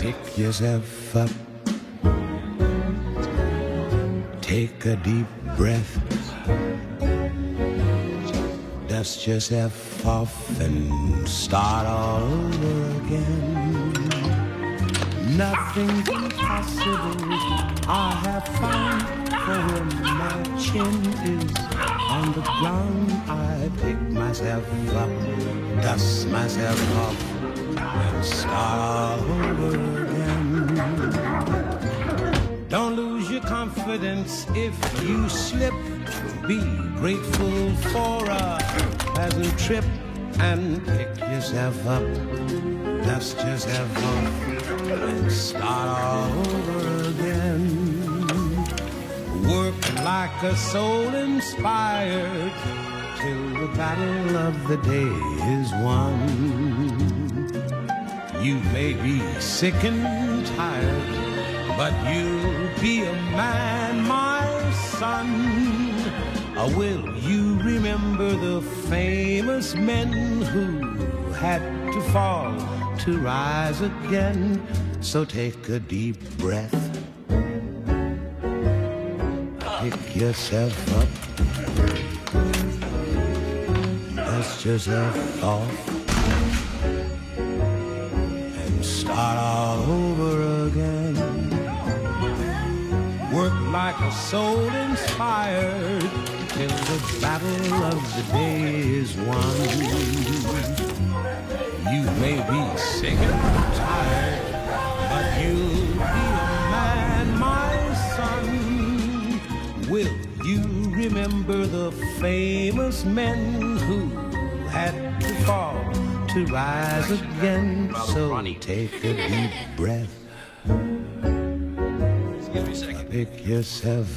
Pick yourself up. Take a deep breath. Dust yourself off and start all over again. Nothing's impossible. I have found when my chin is on the ground. I pick myself up, dust myself off, and start over again. Don't lose your confidence if you slip. Be grateful for a pleasant trip and pick yourself up, dust yourself off, and start all over like a soul inspired till the battle of the day is won. You may be sick and tired, but you'll be a man, my son. Uh, will you remember the famous men who had to fall to rise again? So take a deep breath. Pick yourself up. Dust yourself off. And start all over again. Work like a soul inspired till the battle of the day is won. You may be sick remember the famous men who had to fall to rise again? So take a deep breath. Pick yourself